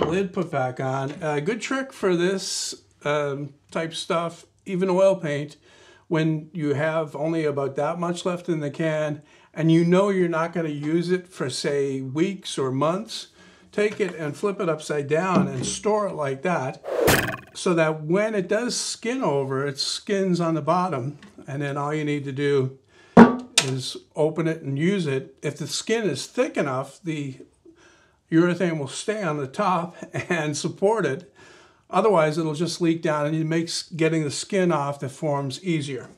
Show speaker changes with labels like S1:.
S1: lid put back on. A good trick for this um, type stuff, even oil paint, when you have only about that much left in the can and you know you're not going to use it for say weeks or months, take it and flip it upside down and store it like that so that when it does skin over, it skins on the bottom and then all you need to do is open it and use it. If the skin is thick enough, the urethane will stay on the top and support it. Otherwise, it'll just leak down and it makes getting the skin off the forms easier.